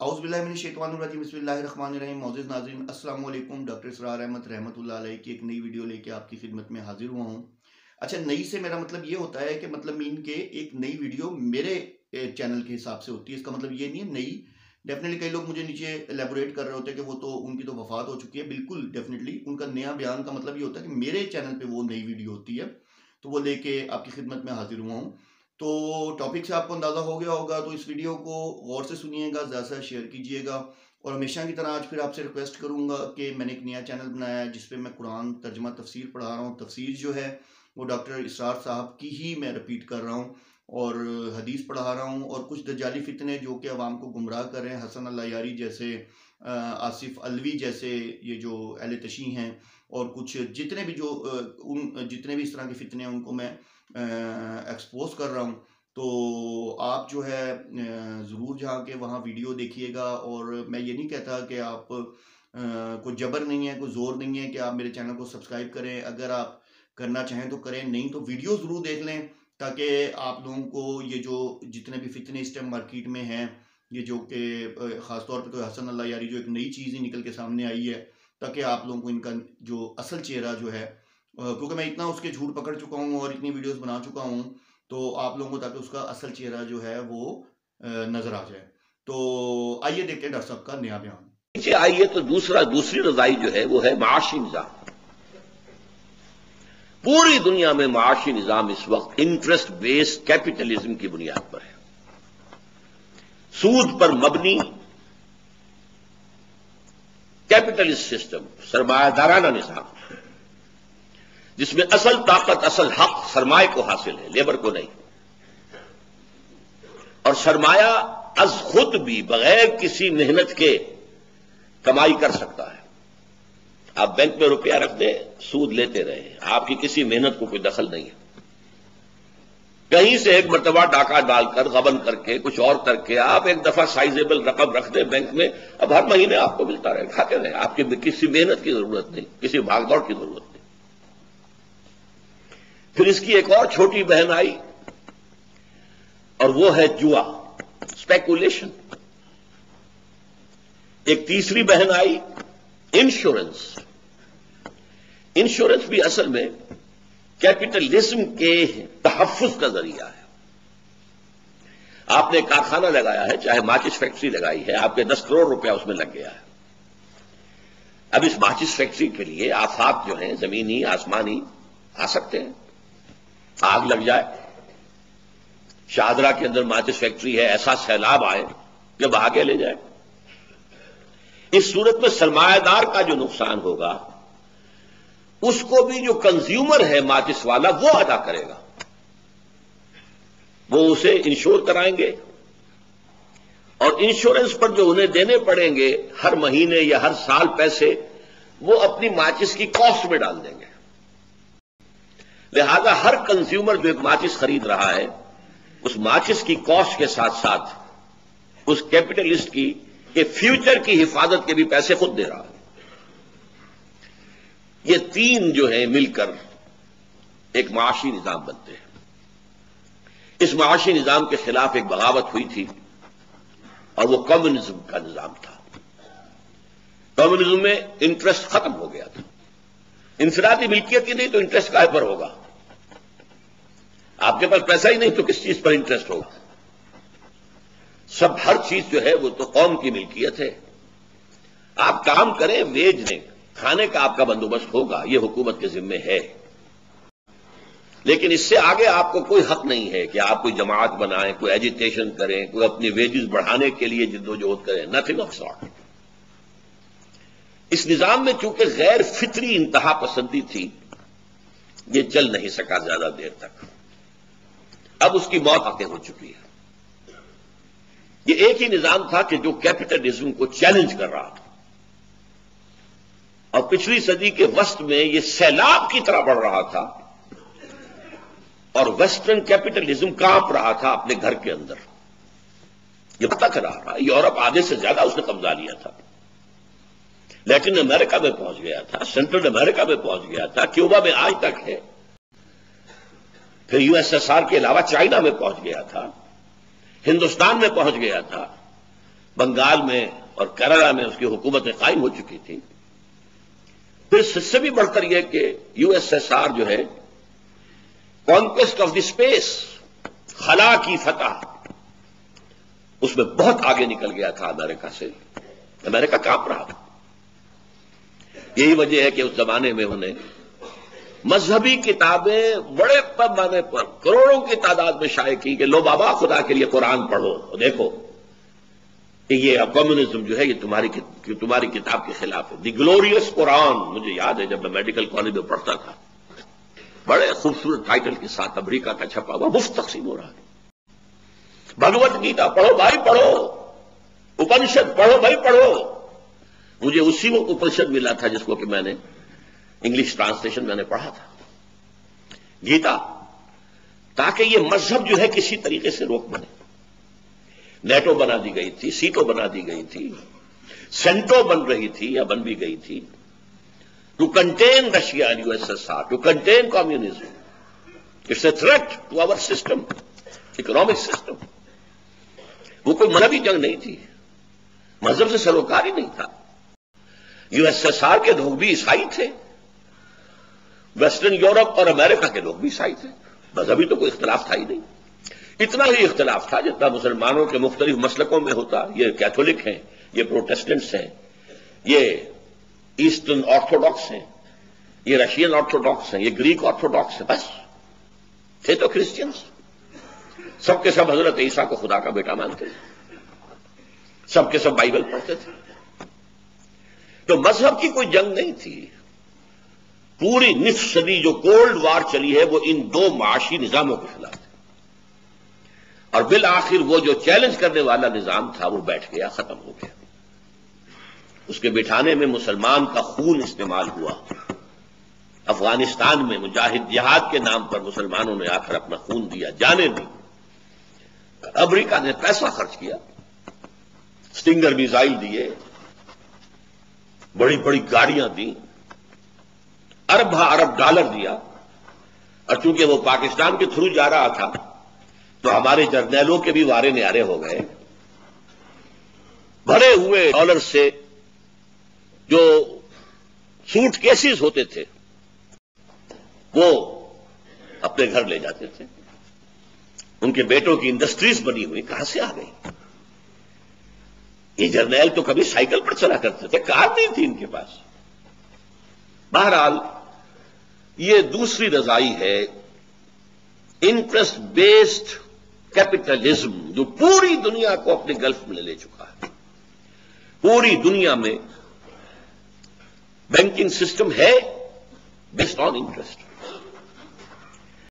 अज़बिल्लाशैतवानरजीम मोज़ डॉक्टर सरार अहमद रहमत की एक नई वीडियो लेके आपकी खिदमत में हाजिर हुआ हूँ। अच्छा नई से मेरा मतलब ये होता है कि मतलब मीन के एक नई वीडियो मेरे चैनल के हिसाब से होती है। इसका मतलब ये नहीं है नई। डेफिनेटली कई लोग मुझे नीचे एलेबोरेट कर रहे होते हैं कि वो तो उनकी तो वफात हो चुकी है। बिल्कुल, डेफिनेटली उनका नया बयान का मतलब ये होता है कि मेरे चैनल पर वो नई वीडियो होती है। तो वो लेके आपकी खिदमत में हाजिर हुआ हूँ। तो टॉपिक से आपको अंदाज़ा हो गया होगा तो इस वीडियो को गौर से सुनिएगा, ज़्यादा से शेयर कीजिएगा। और हमेशा की तरह आज फिर आपसे रिक्वेस्ट करूँगा कि मैंने एक नया चैनल बनाया है, जिसपे मैं कुरान तर्जमा तफसीर पढ़ा रहा हूँ। तफसीर जो है, वो डॉक्टर इसरार साहब की ही मैं रिपीट कर रहा हूँ और हदीस पढ़ा रहा हूँ। और कुछ दजाली फितने जो कि आवाम को गुमराह कर रहे हैं, हसन अल्लाह यारी जैसे आसिफ अलवी जैसे ये जो अल तशी हैं, और कुछ जितने भी जो उन, जितने भी इस तरह के फितने हैं, उनको मैं एक्सपोज कर रहा हूँ। तो आप जो है ज़रूर जहाँ के वहाँ वीडियो देखिएगा और मैं ये नहीं कहता कि आप कोई जबर नहीं है, कोई ज़ोर नहीं है कि आप मेरे चैनल को सब्सक्राइब करें। अगर आप करना चाहें तो करें, नहीं तो वीडियो ज़रूर देख लें ताकि आप लोगों को ये जो जितने भी फितने इस टाइम मार्केट में हैं, ये जो कि ख़ासतौर पर तो हसन अल्लाह यारी जो एक नई चीज़ ही निकल के सामने आई है, ताकि आप लोगों को इनका जो असल चेहरा जो है क्योंकि मैं इतना उसके झूठ पकड़ चुका हूँ और इतनी वीडियोस बना चुका हूँ तो आप लोगों को ताकि उसका असल चेहरा जो है वो नज़र आ जाए। तो आइए देखते हैं डॉक्टर साहब का नया बयान। नीचे आइए तो दूसरा, दूसरी रजाई जो है वो है माशी निज़ाम। पूरी दुनिया में माशी निज़ाम इस वक्त इंटरेस्ट बेस्ड कैपिटलिज्म की बुनियाद पर है। सूद पर मबनी कैपिटलिस्ट सिस्टम सरमायादाराना निज़ाम। जिसमें असल ताकत, असल हक सरमाए को हासिल है, लेबर को नहीं। और सरमाया अज खुद भी बगैर किसी मेहनत के कमाई कर सकता है। आप बैंक में रुपया रख दें, सूद लेते रहे। आपकी किसी मेहनत को कोई दखल नहीं है। कहीं से एक मरतबा डाका डालकर, गबन करके, कुछ और करके आप एक दफ़ा साइजेबल रकम रख दें बैंक में। अब हर महीने आपको मिलता रहे, खाते रहे। आपकी किसी मेहनत की ज़रूरत नहीं, किसी भागदौड़ की ज़रूरत नहीं। फिर इसकी एक और छोटी बहन आई, और वो है जुआ स्पेकुलेशन एक तीसरी बहन आई इंश्योरेंस इंश्योरेंस भी असल में कैपिटलिज्म के तहफ़ का ज़रिया है। आपने कारखाना लगाया है, चाहे माचिस फैक्ट्री लगाई है, आपके दस करोड़ रुपया उसमें लग गया है। अब इस माचिस फैक्ट्री के लिए आफात जो है, जमीनी, आसमानी, आ सकते हैं। आग लग जाए। शाहदरा के अंदर माचिस फैक्ट्री है, ऐसा सैलाब आए, जब आगे ले जाए। इस सूरत में सरमायादार का जो नुकसान होगा, उसको भी जो कंज्यूमर है माचिस वाला, वो अदा करेगा। वो उसे इंश्योर कराएँगे। और इंश्योरेंस पर जो उन्हें देने पड़ेंगे, हर महीने या हर साल पैसे, वो अपनी माचिस की कॉस्ट में डाल देंगे। लिहाजा हर कंज्यूमर जो एक माचिस खरीद रहा है, उस माचिस की कॉस्ट के साथ साथ, उस कैपिटलिस्ट की, के फ्यूचर की हिफाजत के भी पैसे खुद दे रहा है। ये तीन जो है मिलकर एक माशी निज़ाम बनते हैं। इस माशी निज़ाम के खिलाफ एक बगावत हुई थी, और वो कम्युनिज्म का निज़ाम था। कम्युनिज्म में इंटरेस्ट खत्म हो गया था। इंफरादी मिल्कियत ही नहीं तो इंटरेस्ट काहे पर होगा? आपके पास पैसा ही नहीं तो किस चीज़ पर इंटरेस्ट होगा? सब, हर चीज़ जो है, वो तो कौम की मिल्कियत है। आप काम करें वेज दें खाने का आपका बंदोबस्त होगा, ये हुकूमत के जिम्मे है। लेकिन इससे आगे आपको कोई हक नहीं है कि आप कोई जमात बनाएँ, कोई एजुटेशन करें, कोई अपनी वेजेस बढ़ाने के लिए जिद्दोजहद करें। नथिंग ऑफ़ सॉर्ट इस निज़ाम में चूँकि गैर फितरी इंतहा पसंदी थी, ये चल नहीं सका ज़्यादा देर तक। अब उसकी मौत आते हो चुकी है। ये एक ही निज़ाम था कि जो कैपिटलिज्म को चैलेंज कर रहा था। और पिछली सदी के वस्त में यह सैलाब की तरह बढ़ रहा था और वेस्टर्न कैपिटलिज्म काँप रहा था अपने घर के अंदर। यह पता कर रहा यूरोप आधे से ज़्यादा उसने कब्जा लिया था। लैटिन अमेरिका में पहुँच गया था, सेंट्रल अमेरिका में पहुँच गया था, क्यूबा में आज तक है। फिर यूएसएसआर के अलावा चाइना में पहुँच गया था, हिंदुस्तान में पहुँच गया था, बंगाल में और केरला में उसकी हुकूमतें कायम हो चुकी थी। फिर इससे भी बढ़कर यह कि यूएसएसआर जो है कॉन्क्वेस्ट ऑफ़ द स्पेस खला की फतह, उसमें बहुत आगे निकल गया था अमेरिका से। अमेरिका काँप रहा था। यही वजह है कि उस जमाने में उन्हें मजहबी किताबें बड़े पैमाने पर करोड़ों की तादाद में शाये की कि लो बाबा खुदा के लिए कुरान पढ़ो देखो कि ये कम्युनिज्म जो है, ये तुम्हारी तुम्हारी किताब के खिलाफ है। दी ग्लोरियस कुरान मुझे याद है जब मैं मेडिकल कॉलेज में पढ़ता था। बड़े खूबसूरत टाइटल के साथ अमरीका का छपा हुआ मुफ़्त तकसीम हो रहा है। भगवत गीता पढ़ो भाई, पढ़ो। उपनिषद पढ़ो भाई, पढ़ो। मुझे उसी वो उपनिषद मिला था जिसको कि मैंने इंग्लिश ट्रांसलेशन मैंने पढ़ा था। गीता, ताकि ये मज़हब जो है किसी तरीके से रोक बने। नेटो बना दी गई थी, सीटो बना दी गई थी, सेंटो बन रही थी या बन भी गई थी। To contain Russia USSR to contain communism it's a threat to our system economic system वो कोई मनवी जंग नहीं थी। मज़हब से सरोकार ही नहीं था। यूएसएसआर के लोग भी ईसाई थे। वेस्टर्न यूरोप और अमेरिका के लोग भी ईसाई थे मजहबी तो कोई इख्तलाफ था ही नहीं। इतना ही इख्तलाफ था जितना मुसलमानों के मुख्तलिफ़ मसलकों में होता। ये कैथोलिक हैं, ये प्रोटेस्टेंट्स हैं, ये ईस्टर्न ऑर्थोडॉक्स हैं, ये रशियन ऑर्थोडॉक्स हैं, ये ग्रीक ऑर्थोडॉक्स हैं, बस। थे तो क्रिश्चियंस। सबके सब हज़रत ईसा को खुदा का बेटा मानते थे। सबके सब बाइबल पढ़ते थे। तो मज़हब की कोई जंग नहीं थी। पूरी निफ सदी जो कोल्ड वार चली है, वो इन दो माशी निजामों के खिलाफ है और बिल आखिर वो जो चैलेंज करने वाला निज़ाम था, वो बैठ गया, खत्म हो गया। उसके बिठाने में मुसलमान का खून इस्तेमाल हुआ। अफ़गानिस्तान में मुजाहिद जिहाद के नाम पर मुसलमानों ने आकर अपना खून दिया, जाने दी अमरीका ने पैसा खर्च किया। स्टिंगर मिसाइल दिए। बड़ी बड़ी गाड़ियाँ दी। अरब अरब डॉलर दिया। और चूँकि वो पाकिस्तान के थ्रू जा रहा था तो हमारे जर्नैलों के भी वारे न्यारे हो गए। भरे हुए डॉलर से जो सूट केसेस होते थे, वो अपने घर ले जाते थे। उनके बेटों की इंडस्ट्रीज़ बनी हुई कहाँ से आ गई? ये जर्नैल तो कभी साइकिल पर चला करते थे, कार नहीं थी इनके पास। बहरहाल ये दूसरी रजाई है इंटरेस्ट बेस्ड कैपिटलिज्म जो पूरी दुनिया को अपने गल्फ में ले चुका है। पूरी दुनिया में बैंकिंग सिस्टम है बेस्ड ऑन इंटरेस्ट